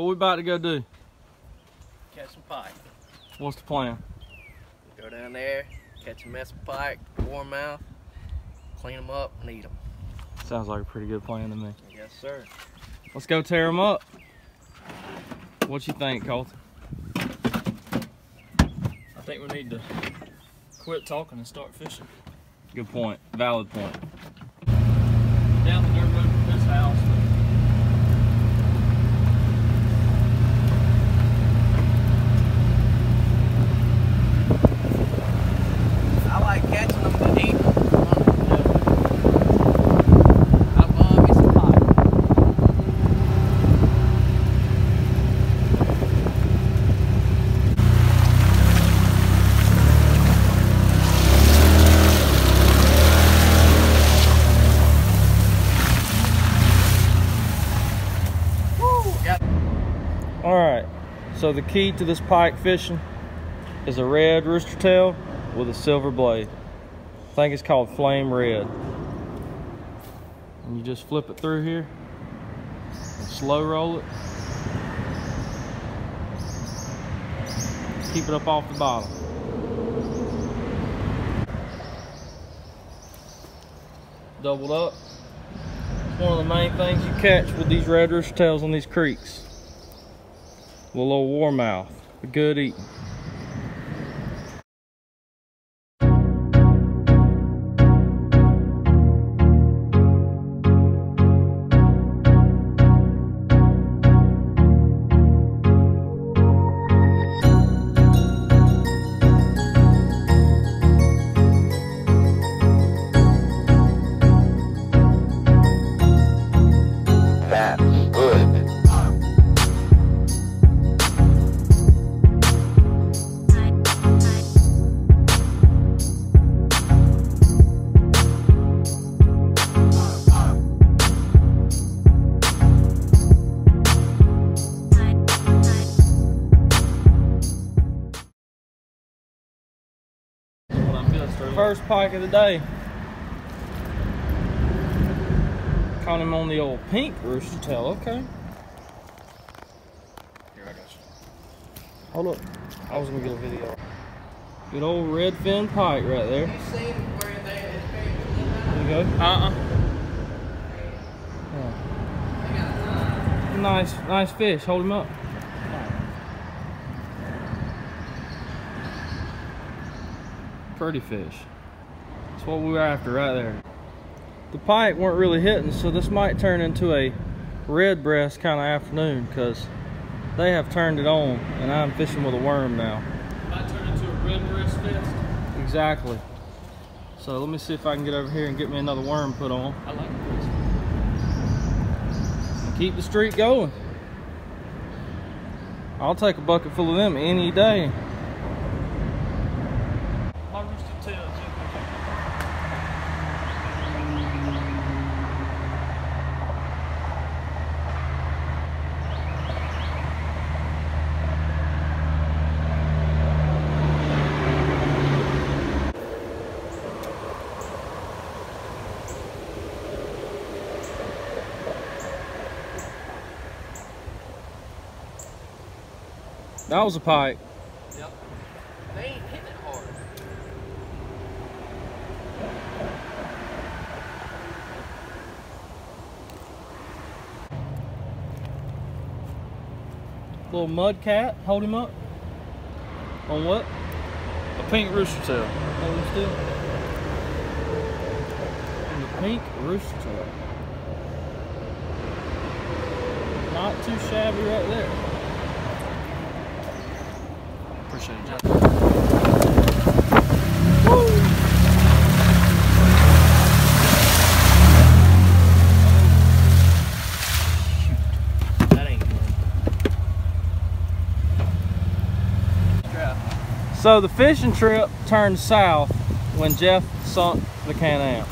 What we about to go do? Catch some pike. What's the plan? Go down there, catch a mess of pike, warmouth, clean them up, and eat them. Sounds like a pretty good plan to me. Yes, sir. Let's go tear them up. What you think, Colton? I think we need to quit talking and start fishing. Good point. Valid point. Down the dirt road to this house. So the key to this pike fishing is a red rooster tail with a silver blade. I think it's called flame red. And you just flip it through here and slow roll it. Keep it up off the bottom. Doubled up. One of the main things you catch with these red rooster tails on these creeks. Little warmouth. Good eating. First pike of the day. Caught him on the old pink rooster tail. Okay. Here, I got you. Hold up. I was gonna get a video. Good old red fin pike right there. You seen where they There you go. Uh-uh. Yeah. Nice, nice fish. Hold him up. Pretty fish. That's what we were after right there. The pike weren't really hitting, so this might turn into a red breast kind of afternoon because they have turned it on and I'm fishing with a worm now. Might turn into a red breast fest. Exactly. So let me see if I can get over here and get me another worm put on. I like this. keep the streak going. I'll take a bucket full of them any day. My rooster tail. That was a pike. Yep. They ain't hitting it hard. Little mud cat. Hold him up. On what? A pink rooster tail. Hold him still. The pink rooster tail. Not too shabby right there. Strap. So the fishing trip turned south when Jeff sunk the Can-Am.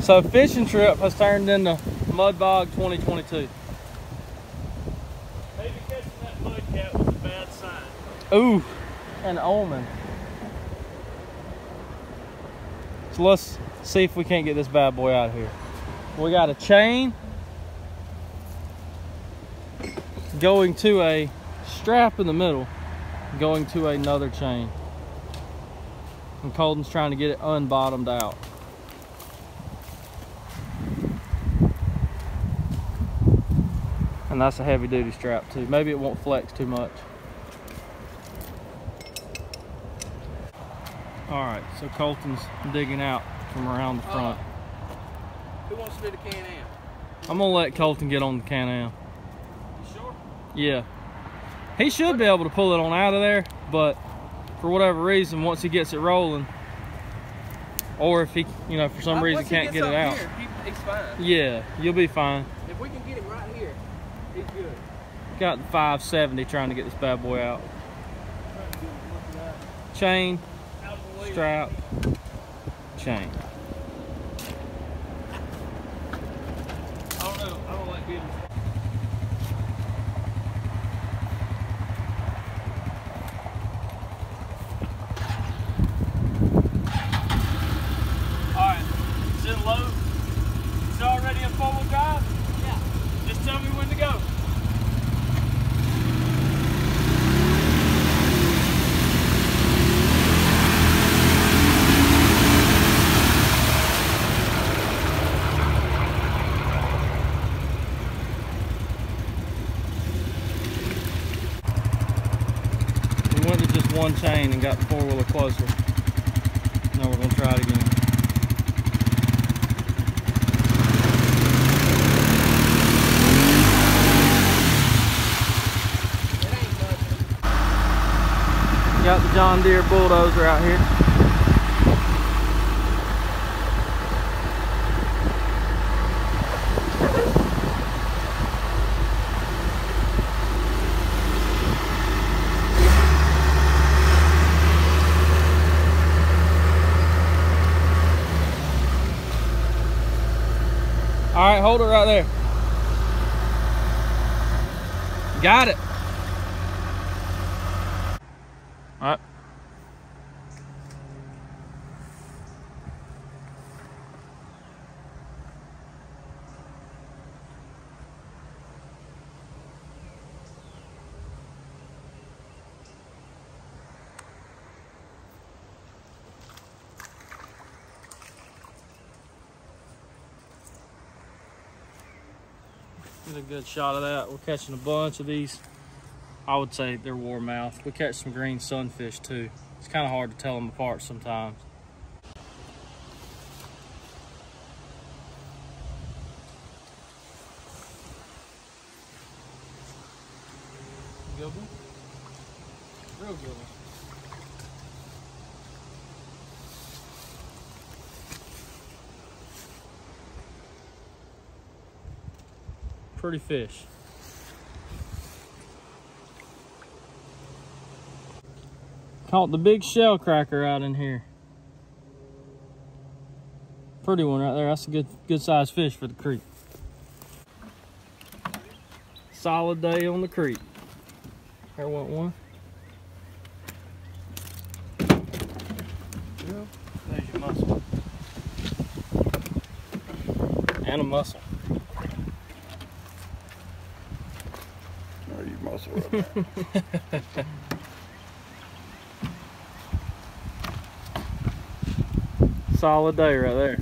So fishing trip has turned into Mud Bog 2022. Maybe catching that mud cat was a bad sign. Ooh, an omen. So let's see if we can't get this bad boy out of here. We got a chain. going to a strap in the middle, going to another chain. And Colton's trying to get it unbottomed out. And that's a heavy duty strap too. Maybe it won't flex too much. All right, so Colton's digging out from around the front. Who wants to do the Can-Am? I'm gonna let Colton get on the Can-Am. You sure? Yeah. He should be able to pull it on out of there, but for whatever reason, once he gets it rolling, or if he, you know, for some Uh, reason can't get it out. Here, he's fine. Yeah, you'll be fine. If we can get him right here, he's good. Got the 570 trying to get this bad boy out. Chain, strap, chain. I don't know. I don't like being. Alright, it's in low. It's already in four wheel drive? Yeah. Just tell me when to go. We went to chain and got the four wheeler closer. Now we're gonna try it again. Got the John Deere bulldozer out here. Hold it right there. Got it. All right. Get a good shot of that. We're catching a bunch of these. I would say they're warmouth. We catch some green sunfish too. It's kind of hard to tell them apart sometimes. Good one. Real good one. Pretty fish. Caught the big shell cracker out in here. Pretty one right there. That's a good good sized fish for the creek. Solid day on the creek. There went one. There's your mussel. And a mussel. Solid day right there.